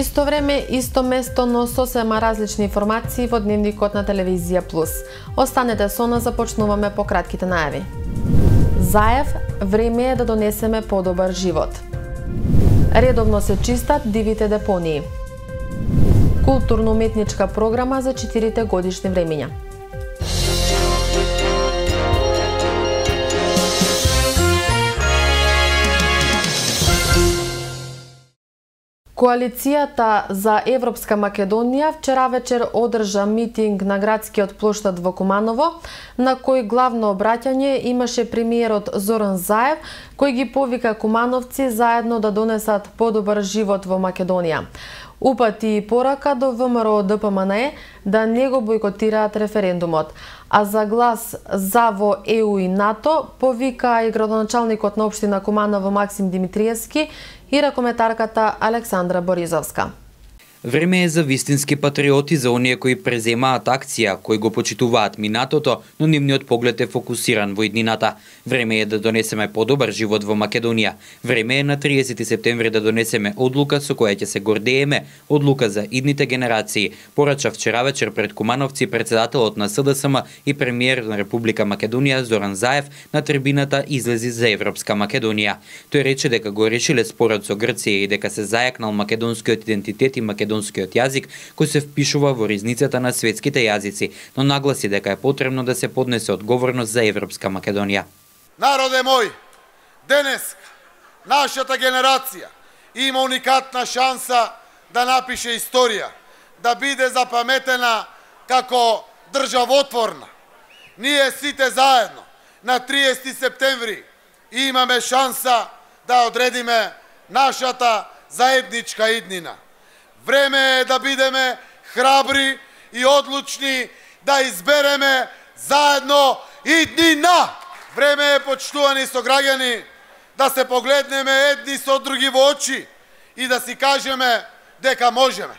Исто време, исто место, но сосема различни информации во дневникот на телевизија Плюс. Останете со нас, започнуваме по кратките најави. Заев, време е да донесеме подобар живот. Редовно се чистат дивите депонии. Културно-уметничка програма за 4 годишни времења. Коалицијата за Европска Македонија вчера вечер одржа митинг на градскиот плоштад во Куманово, на кој главно обраќање имаше премиерот Зоран Заев, кој ги повика кумановци заедно да донесат подобар живот во Македонија. Упати и порака до ВМРО ДПМНЕ да не го бойкотираат референдумот, а за глас за во ЕУ и НАТО повика и градоначалникот на општина Куманово Максим Димитриевски и ракометарката Александра Боризовска. Време е за вистински патриоти, за оние кои преземаат акција, кои го почитуваат минатото, но нивниот поглед е фокусиран во иднината. Време е да донесеме подобар живот во Македонија. Време е на 30 септември да донесеме одлука со која ќе се гордееме, одлука за идните генерации. Порача вчера вечер пред Кумановци председателот на СДСМ и премиер на Република Македонија Зоран Заев на трибината излези за Европска Македонија. Тој рече дека го решиле спорот со Грција и дека се зајакнал македонскиот идентитет и македонскиот македонскиот јазик кој се впишува во ризницата на светските јазици, но нагласи дека е потребно да се поднесе одговорност за Европска Македонија. Народе мој, денес нашата генерација има уникатна шанса да напише историја, да биде запаметена како државотворна. Ние сите заедно на 30 септември имаме шанса да одредиме нашата заедничка иднина. Време е да бидеме храбри и одлучни да избереме заедно иднина. Време е, почтувани со граѓани, да се погледнеме едни со други во очи и да си кажеме дека можеме.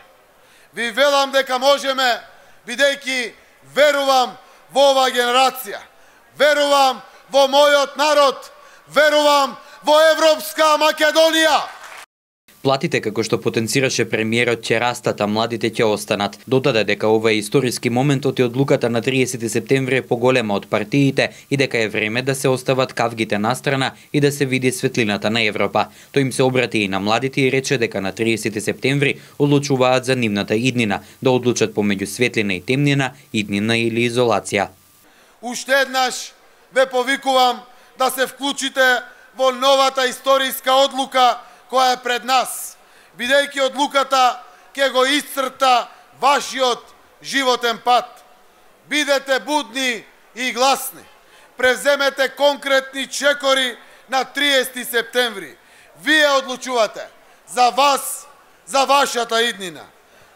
Ви велам дека можеме, бидејќи верувам во оваа генерација. Верувам во мојот народ. Верувам во Европска Македонија. Платите како што потенцираше премиерот ќе растат, а младите ќе останат. Додаде дека ова е историски моментот и одлуката на 30 септември е поголема од партиите и дека е време да се остават кавгите настрана и да се види светлината на Европа. Тој им се обрати и на младите и рече дека на 30 септември одлучуваат за нивната иднина, да одлучат помеѓу светлина и темнина, иднина или изолација. Уште еднаш ве повикувам да се вклучите во новата историска одлука која е пред нас, бидејќи одлуката ќе го исцрта вашиот животен пат. Бидете будни и гласни. Превземете конкретни чекори на 30 септември. Вие одлучувате за вас, за вашата иднина.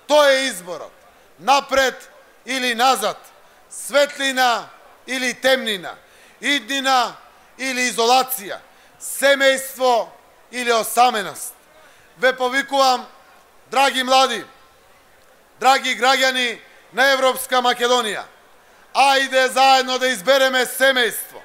Тој е изборот. Напред или назад. Светлина или темнина. Иднина или изолација. Семејство или осаменост. Ве повикувам, драги млади, драги граѓани на Европска Македонија, ајде заедно да избереме семејство,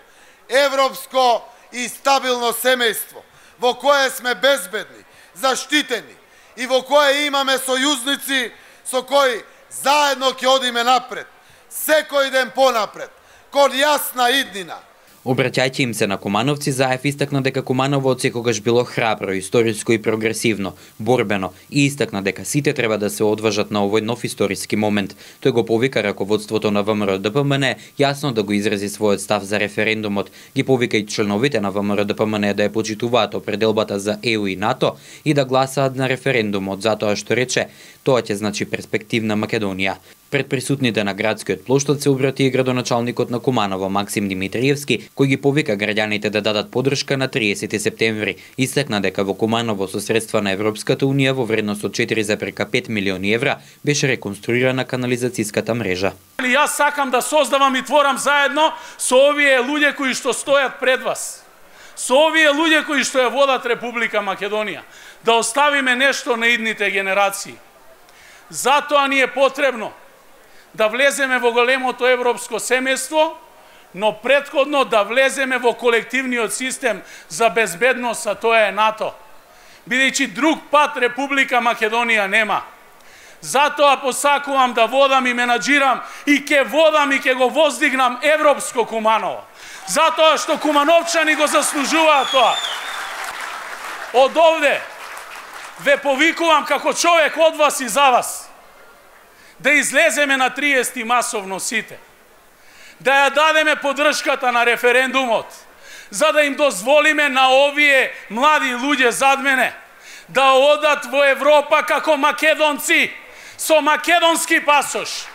европско и стабилно семејство, во кое сме безбедни, заштитени и во кое имаме сојузници со кои заедно ќе одиме напред, секој ден понапред, кон јасна иднина – Обраќајќи им се на Кумановци, Заев истакна дека Куманово од секогаш било храбро, историско и прогресивно, борбено и истакна дека сите треба да се одважат на овој нов историски момент. Тој го повика раководството на ВМРО ДПМН јасно да го изрази својот став за референдумот, ги повика и членовите на ВМРО ДПМН да ја почитуваат определбата за ЕУ и НАТО и да гласаат на референдумот затоа што рече тоа ќе значи перспективна Македонија. Пред присутните на градскиот плоштад се обрати и градоначалникот на Куманово Максим Димитриевски, кој ги повика граѓаните да дадат подршка на 30 септември. Истакна дека во Куманово со средства на Европската унија во вредност од 4,5 милиони евра беше реконструирана канализацијската мрежа. Јас сакам да создавам и творам заедно со овие луѓе кои што стојат пред вас. Со овие луѓе кои што ја водат Република Македонија. Да оставиме нешто на идните генерации. Затоа ни е потребно да влеземе во големото европско семејство, но предходно да влеземе во колективниот систем за безбедност, а тоа е НАТО. бидејќи друг пат Република Македонија нема. Затоа посакувам да водам и менаджирам и ке водам и ке го воздигнам Европско Куманово. Затоа што кумановчани го заслужуваат тоа. Од овде ве повикувам како човек од вас и за вас да излеземе на 30 масовно сите. Да ја дадеме поддршката на референдумот, за да им дозволиме на овие млади луѓе зад мене да одат во Европа како македонци со македонски пасош.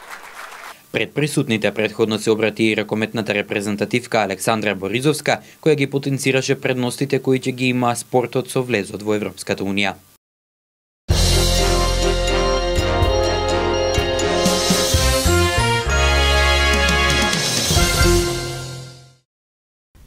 Пред присутните предходно се обрати и ракометната репрезентативка Александра Боризовска, која ги потенцираше предностите кои ќе ги има спортот со влезот во Европската Унија.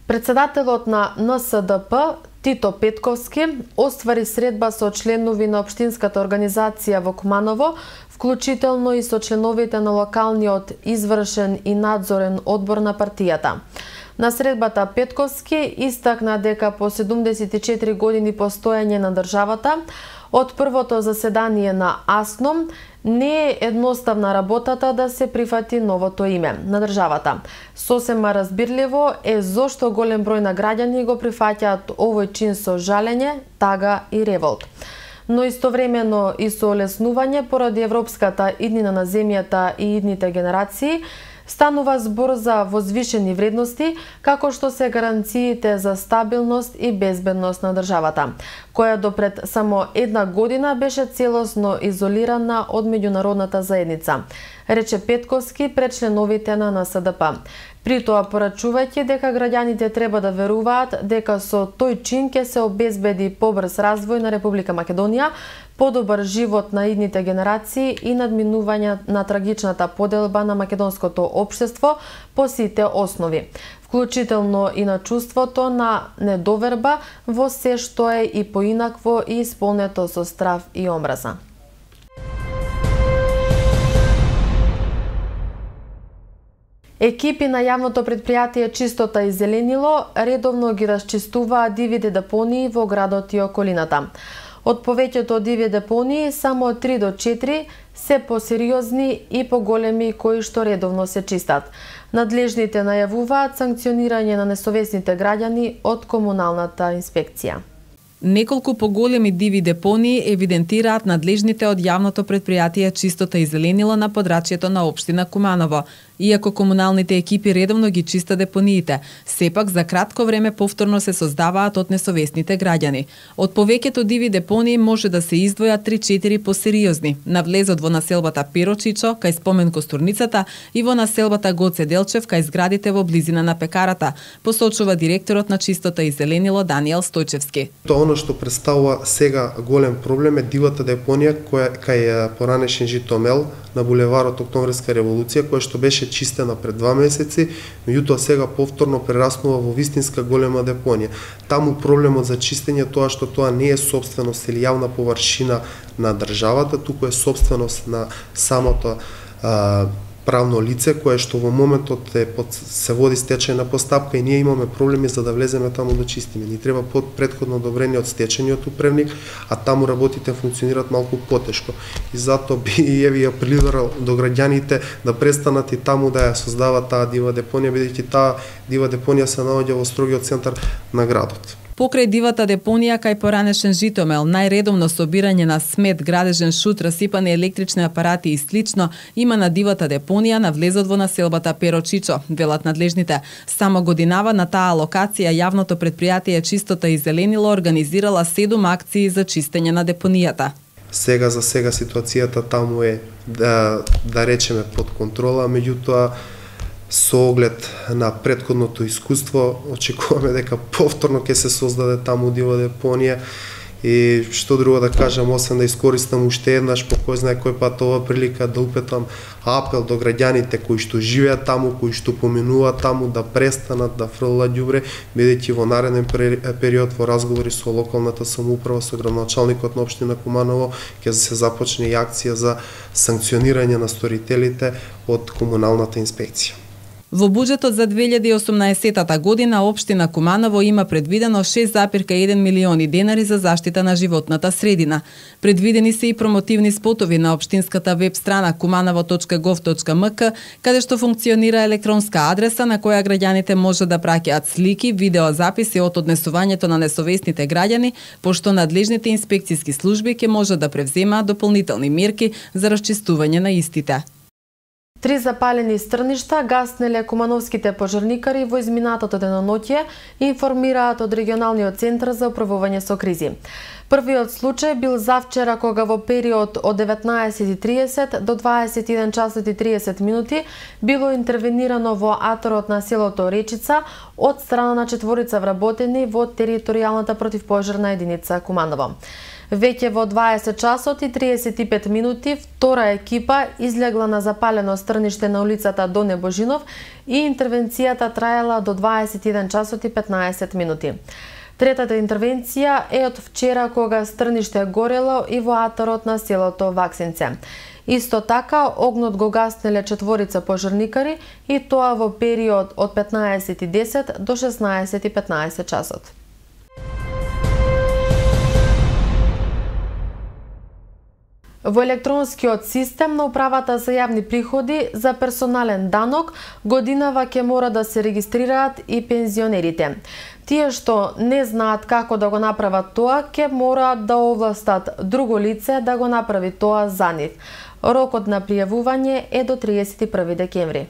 Председателот на НСДП Тито Петковски оствари средба со членови на Обштинската организација во Куманово, вклучително и со членовите на локалниот извршен и надзорен одбор на партијата. На средбата Петковски истакна дека по 74 години постојање на државата, од првото заседание на АСНОМ не е едноставна работата да се прифати новото име на државата. Сосема разбирливо е зошто голем број на граѓани го прифаќаат овој чин со жалење, тага и револт но истовремено и со олеснување поради европската иднина на земјата и идните генерации, станува збор за возвишени вредности, како што се гаранциите за стабилност и безбедност на државата, која допред само една година беше целосно изолирана од меѓународната заедница, рече Петковски пред членовите на НСДП. При тоа порачувајќи дека граѓаните треба да веруваат дека со тој чин ќе се обезбеди побрз развој на Република Македонија, подобар живот на идните генерации и надминување на трагичната поделба на македонското општество по сите основи, вклучително и на чувството на недоверба во се што е и поинакво и исполнето со страв и омраза. Екипи на јавното предпријатие Чистота и Зеленило редовно ги расчистуваа дивите депонии во градот и околината. Од повеќето диви депонии, само 3 до 4 се посериозни и поголеми кои што редовно се чистат. Надлежните најавуваат санкционирање на несовесните граѓани од комуналната инспекција. Неколку поголеми диви депонии евидентираат надлежните од јавното предпријатие Чистота и зеленило на подрачјето на општина Куманово. Иако комуналните екипи редовно ги чиста депониите, сепак за кратко време повторно се создаваат од несовесните граѓани. Од повеќето диви депонии може да се издвојат 3-4 посериозни, на влезот во населбата Перочичо, кај спомен Костурницата и во населбата Гоце Делчев, кај зградите во близина на пекарата, посочува директорот на Чистота и зеленило Даниел Стојчевски. Тоа оно што представува сега голем проблем е дивата депонија која кај поранешен Житомел на булеварот Октомврска револуција која што беше чистена пред два месеци, меѓутоа сега повторно прераснува во вистинска голема депонија. Таму проблемот за чистење тоа што тоа не е собственост или јавна површина на државата, туку е собственост на самото а, правно лице кое што во моментот е под, се води стечајна постапка и ние имаме проблеми за да влеземе таму да чистиме. Ни треба под предходно одобрение од стечениот управник, а таму работите функционираат малку потешко. И затоа би ја ви апелирал до граѓаните да престанат и таму да ја создава таа дива депонија, бидејќи таа дива депонија се наоѓа во строгиот центар на градот. Покрај дивата депонија кај поранешен Житомел, најредовно собирање на смет, градежен шут, расипани електрични апарати и слично, има на дивата депонија на влезот во населбата Перочичо, велат надлежните. Само годинава на таа локација јавното предпријатие Чистота и Зеленило организирала седум акции за чистење на депонијата. Сега за сега ситуацијата таму е да, да речеме под контрола, меѓутоа со оглед на предходното искуство, очекуваме дека повторно ќе се создаде таму дива депонија и што друго да кажам, освен да искористам уште еднаш по кој знае кој пат ова прилика да упетам апел до граѓаните кои што живеат таму, кои што поминуваат таму да престанат да фрлаат ѓубре, бидејќи во нареден период во разговори со локалната самоуправа со градоначалникот на општина Куманово ќе се започне и акција за санкционирање на сторителите од комуналната инспекција. Во буџетот за 2018 година општина Куманово има предвидено 6,1 милиони денари за заштита на животната средина. Предвидени се и промотивни спотови на општинската веб страна kumanovo.gov.mk, каде што функционира електронска адреса на која граѓаните може да праќаат слики, видеозаписи од однесувањето на несовесните граѓани, пошто надлежните инспекциски служби ќе може да превземаат дополнителни мерки за расчистување на истите. Три запалени стрништа гаснеле кумановските пожарникари во изминатото деноноќе, информираат од регионалниот центар за управување со кризи. Првиот случај бил завчера кога во период од 19.30 до 21 часот и 30 минути било интервенирано во аторот на селото Речица од страна на четворица вработени во територијалната противпожарна единица Куманово. Веќе во 20 часот и 35 минути втора екипа излегла на запалено стрниште на улицата Доне Божинов и интервенцијата траела до 21 часот и 15 минути. Третата интервенција е од вчера кога стрниште горело и во атарот на селото Ваксинце. Исто така, огнот го гаснеле четворица пожарникари и тоа во период од 15.10 до 16.15 часот. Во електронскиот систем на управата за јавни приходи за персонален данок годинава ќе мора да се регистрираат и пензионерите. Тие што не знаат како да го направат тоа, ќе мораат да овластат друго лице да го направи тоа за нив. Рокот на пријавување е до 31 декември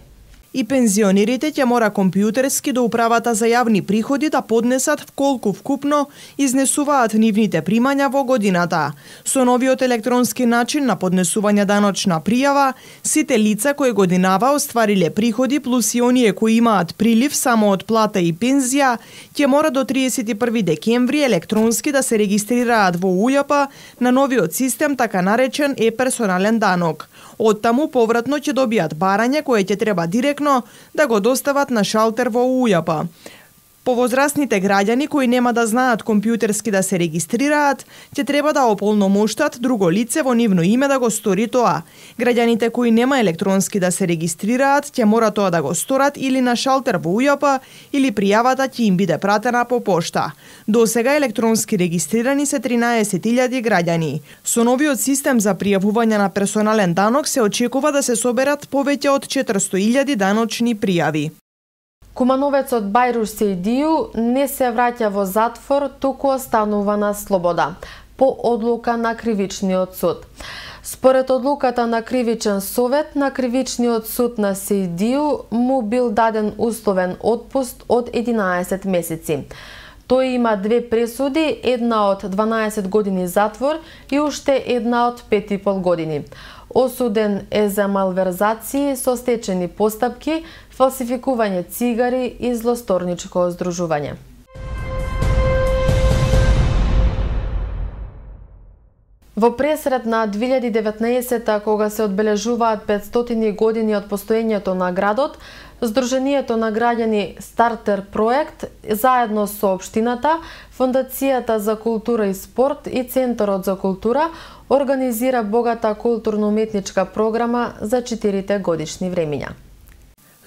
и пензионерите ќе мора компјутерски до управата за јавни приходи да поднесат колку вкупно изнесуваат нивните примања во годината. Со новиот електронски начин на поднесување даночна пријава, сите лица кои годинава оствариле приходи плюс и оние кои имаат прилив само од плата и пензија, ќе мора до 31 декември електронски да се регистрираат во УЈП на новиот систем така наречен е-персонален данок. Оттаму повратно ќе добијат барање кое ќе треба директно да го достават на шалтер во Ујапа. Повозрастните граѓани кои нема да знаат компјутерски да се регистрираат, ќе треба да ополномоштат друго лице во нивно име да го стори тоа. Граѓаните кои нема електронски да се регистрираат, ќе мора тоа да го сторат или на шалтер во УЈП или пријавата ќе им биде пратена по пошта. До сега електронски регистрирани се 13.000 граѓани. Со новиот систем за пријавување на персонален данок се очекува да се соберат повеќе од 400.000 даночни пријави. Кумановецот Бајруш Сејдију не се враќа во затвор, туку останува на слобода, по одлука на Кривичниот суд. Според одлуката на Кривичен совет, на Кривичниот суд на Сејдију му бил даден условен отпуст од 11 месеци. Тој има две пресуди, една од 12 години затвор и уште една од 5,5 години. Осуден е за малверзации со стечени постапки, фалсификување цигари и злосторничко здружување. Во пресред на 2019 кога се одбележуваат 500 години од постоењето на градот, Сдруженијето на граѓани Стартер проект заедно со општината, Фондацијата за култура и спорт и Центарот за култура организира богата културно-уметничка програма за 4 годишни времиња.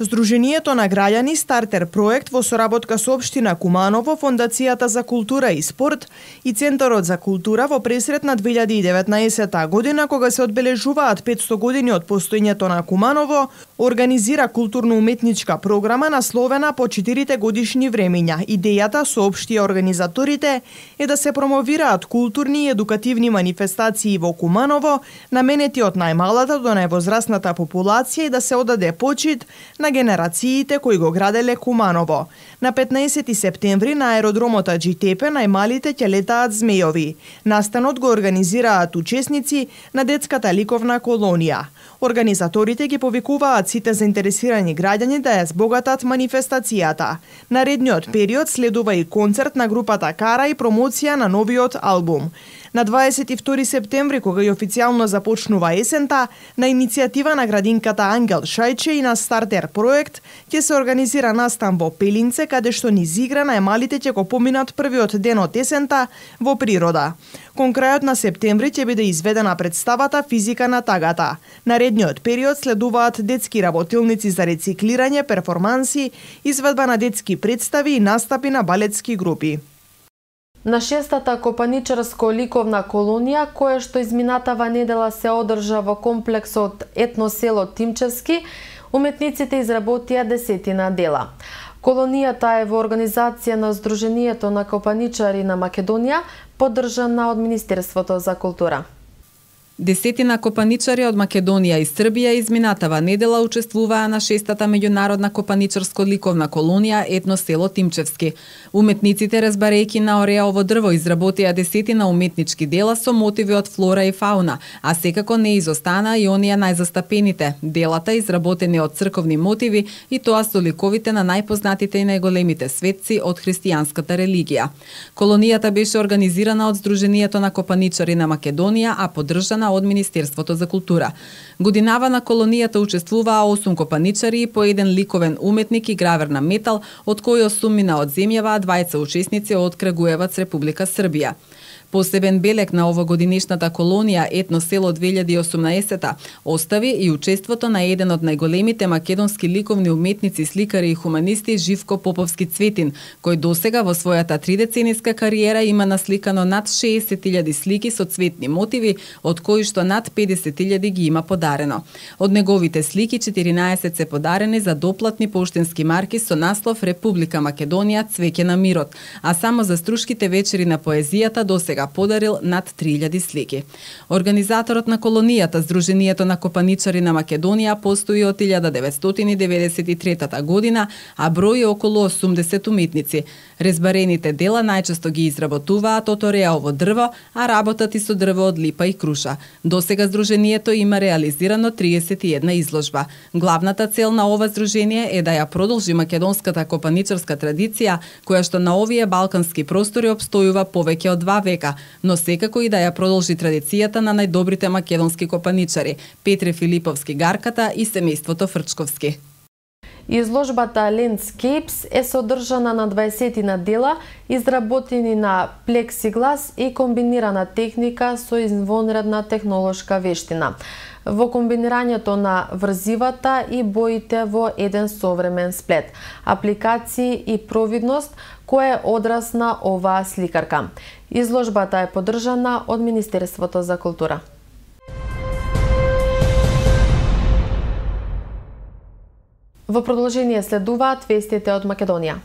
Сдруженијето на граѓани Стартер проект во соработка со општина Куманово, Фондацијата за култура и спорт и Центарот за култура во пресрет на 2019 година кога се одбележуваат 500 години од постоењето на Куманово, организира културно-уметничка програма насловена по 4 годишни времиња. Идејата, соопштија организаторите, е да се промовираат културни и едукативни манифестации во Куманово, наменети од најмалата до највозрасната популација и да се одаде почит на генерациите кои го граделе Куманово. На 15 септември на аеродромот Аджитепе најмалите ќе летаат змејови. Настанот го организираат учесници на детската ликовна колонија. Организаторите ги повикуваат сите заинтересирани граѓани да ја збогатат манифестацијата. Наредниот период следува и концерт на групата Кара и промоција на новиот албум. На 22 септември, кога и официјално започнува есента, на иницијатива на градинката Ангел Шајче и на Стартер проект, ќе се организира настан во Пелинце, каде што низ игра најмалите ќе го поминат првиот ден од есента во природа. Кон крајот на септември ќе биде изведена представата Физика на тагата. Наредниот период следуваат детски работилници за рециклирање, перформанси, изведба на детски представи и настапи на балетски групи. На шестата копаничарско-ликовна колонија, која што изминатава недела се одржа во комплексот етносело Тимчевски, уметниците изработија десетина дела. Колонијата е во организација на Сдруженијето на копаничари на Македонија, поддржана од Министерството за култура. Десетина копаничари од Македонија и Србија изминатава недела учествуваа на шестата меѓународна копаничарско-ликовна колонија етно село Тимчевски. Уметниците, разбарејќи на ореово дрво, изработија десетина уметнички дела со мотиви од флора и фауна, а секако не изостана и оние најзастапените. Делата изработени од црковни мотиви и тоа со ликовите на најпознатите и најголемите светци од христијанската религија. Колонијата беше организирана од Сдруженијето на копаничари на Македонија, а поддржана од Министерството за култура. Годинава на колонијата учествуваа 8 копаничари и по еден ликовен уметник и гравер на метал, од кои 8 мина од земјава, а двајца учесници од Крагуевац, Република Србија. Посебен белек на овогодинешната колонија Етно село 2018 остави и учеството на еден од најголемите македонски ликовни уметници, сликари и хуманисти Живко Поповски Цветин, кој досега во својата тридецениска кариера има насликано над 60.000 слики со цветни мотиви, од кои што над 50.000 ги има подарено. Од неговите слики 14 се подарени за доплатни поштенски марки со наслов Република Македонија цвеќе на мирот, а само за струшките вечери на поезијата досега сега подарил над 3000 слики. Организаторот на колонијата, Сдруженијето на копаничари на Македонија, постои од 1993 година, а брои околу 80 уметници. Резбарените дела најчесто ги изработуваат од ореаово дрво, а работат и со дрво од липа и круша. До сега Сдруженијето има реализирано 31 изложба. Главната цел на ова здружение е да ја продолжи македонската копаничарска традиција, која што на овие балкански простори обстојува повеќе од два века, но секако и да ја продолжи традицијата на најдобрите македонски копаничари Петре Филиповски Гарката и семејството Фрчковски. Изложбата Landscapes е содржана на 20 на дела, изработени на плексиглас и комбинирана техника со извонредна технолошка вештина во комбинирањето на врзивата и боите во еден современ сплет, апликации и провидност која е одраз на оваа сликарка. Изложбата е поддржана од Министерството за култура. Во продолжение следуваат вестите од Македонија.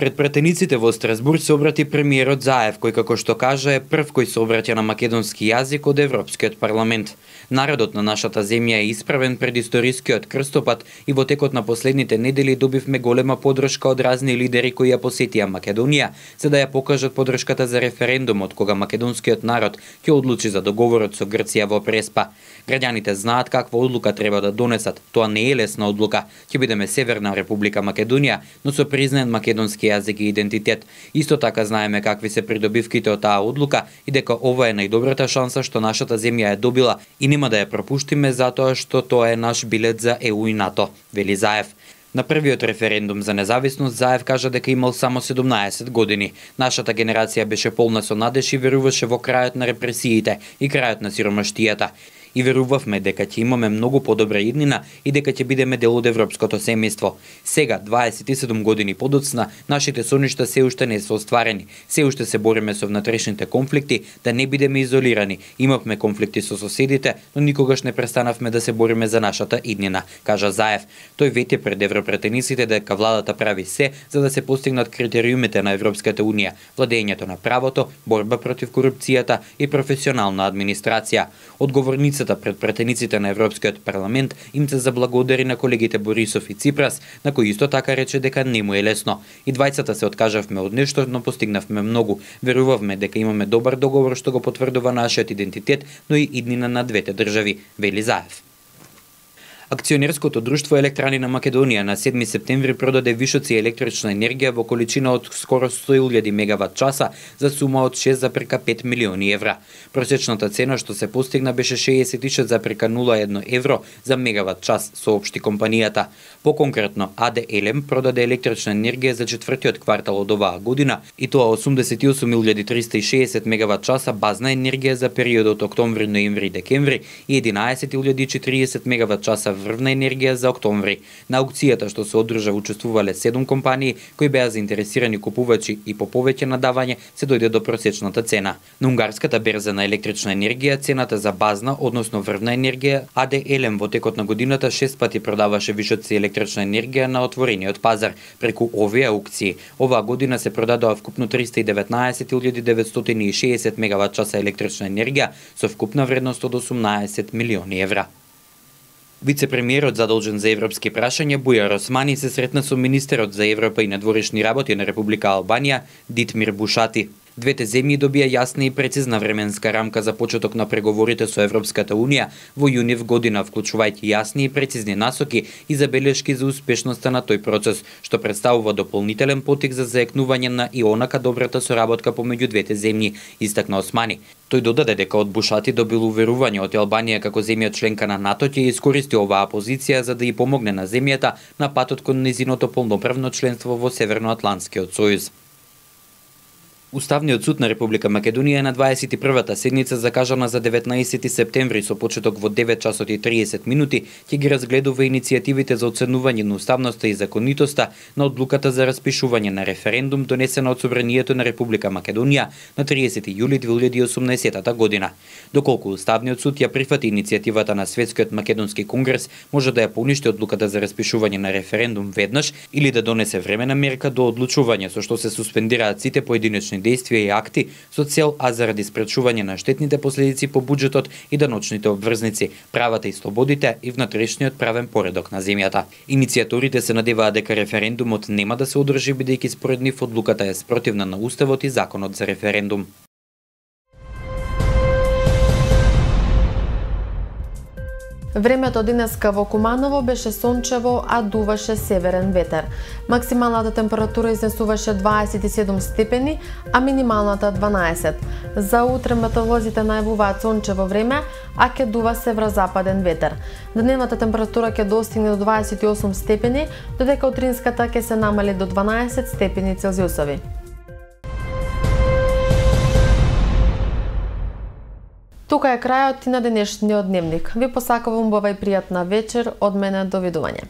Пред претениците во Страсбург се обрати премиерот Заев, кој како што кажа е прв кој се обраќа на македонски јазик од Европскиот парламент. Народот на нашата земја е исправен пред историскиот крстопат и во текот на последните недели добивме голема подршка од разни лидери кои ја посетија Македонија, за да ја покажат подршката за референдумот кога македонскиот народ ќе одлучи за договорот со Грција во Преспа. Граѓаните знаат каква одлука треба да донесат. Тоа не е лесна одлука. Ќе бидеме Северна Република Македонија, но со признаен македонски јазик и идентитет. Исто така знаеме какви се придобивките од таа одлука и дека ова е најдобрата шанса што нашата земја е добила и нема да ја пропуштиме затоа што тоа е наш билет за ЕУ и НАТО, вели Заев. На првиот референдум за независност Заев кажа дека имал само 17 години. Нашата генерација беше полна со надеж и веруваше во крајот на репресиите и крајот на сиромаштијата и верувавме дека ќе имаме многу подобра иднина и дека ќе бидеме дел од европското семејство. Сега, 27 години подоцна, нашите соништа се уште не се остварени. Се уште се бориме со внатрешните конфликти, да не бидеме изолирани. Имавме конфликти со соседите, но никогаш не престанавме да се бориме за нашата иднина, кажа Заев. Тој вети пред европретенисите дека владата прави се за да се постигнат критериумите на Европската унија, владењето на правото, борба против корупцијата и професионална администрација. Одговорници седмицата пред претениците на Европскиот парламент им се заблагодари на колегите Борисов и Ципрас, на кои исто така рече дека не му е лесно. И двајцата се откажавме од нешто, но постигнавме многу. Верувавме дека имаме добар договор што го потврдува нашиот идентитет, но и иднина на двете држави, вели Заев. Акционерското друштво Електрани на Македонија на 7 септември продаде вишоци електрична енергија во количина од скоро 100.000 мегават часа за сума од 6,5 милиони евра. Просечната цена што се постигна беше 66,01 евро за мегават час, соопшти компанијата. Поконкретно, АД Елем продаде електрична енергија за четвртиот квартал од оваа година и тоа 88.360 мегават часа базна енергија за периодот октомври, ноември и декември и 11.040 мегават часа врвна енергија за октомври. На аукцијата што се одржа учествувале 7 компании кои беа заинтересирани купувачи и по повеќе надавање се дојде до просечната цена. На унгарската берза на електрична енергија цената за базна, односно врвна енергија, АД Елем во текот на годината 6 пати продаваше вишоци електрична енергија на отворениот пазар преку овие аукции. Оваа година се продадоа вкупно 319.960 мегават часа електрична енергија со вкупна вредност од 18 милиони евра. Вице-премиерот задолжен за европски прашања Бујар Османи се сретна со министерот за Европа и надворешни работи на Република Албанија Дитмир Бушати. Двете земји добија јасна и прецизна временска рамка за почеток на преговорите со Европската Унија во јуни в година, вклучувајќи јасни и прецизни насоки и забелешки за успешноста на тој процес, што представува дополнителен потик за заекнување на и онака добрата соработка помеѓу двете земји, истакна Османи. Тој додаде дека од Бушати добил уверување од Албанија како земја членка на НАТО ќе искористи оваа позиција за да ја помогне на земјата на патот кон низиното полноправно членство во Северноатлантскиот сојуз. Уставниот суд на Република Македонија на 21-та седница закажана за 19 септември со почеток во 9 часот и 30 минути ќе ги разгледува иницијативите за оценување на уставноста и законитоста на одлуката за распишување на референдум донесена од Собранието на Република Македонија на 30 јули 2018 година. Доколку Уставниот суд ја прифати иницијативата на Светскиот македонски конгрес, може да ја поништи одлуката за распишување на референдум веднаш или да донесе времена мерка до одлучување со што се суспендираат сите поединечни действија и акти со цел а заради спречување на штетните последици по буџетот и даночните обврзници, правата и слободите и внатрешниот правен поредок на земјата. Иницијаторите се надеваат дека референдумот нема да се одржи бидејќи според нив одлуката е спротивна на уставот и законот за референдум. Времето денеска во Куманово беше сончево, а дуваше северен ветер. Максималната температура изнесуваше 27 степени, а минималната 12. За утре метеолозите најавуваат сончево време, а ќе дува северозападен ветер. Дневната температура ќе достигне до 28 степени, додека утринската ќе се намали до 12 степени Целзиусови. Тука е крајот и на денешниот дневник. Ви посакувам убава и пријатна вечер од мене до видување.